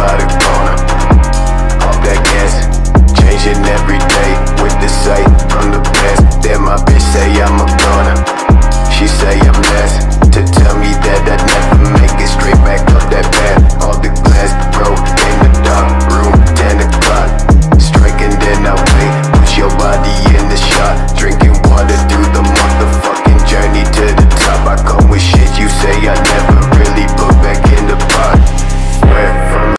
by the corner Off that gas, changing every day With the sight, I'm the best Then my bitch say I'm a goner. She say I'm less To tell me that I never make it Straight back up that path. All the glass broke in the dark room 10 o'clock. Striking then I wait. Put your body in the shot.